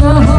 love.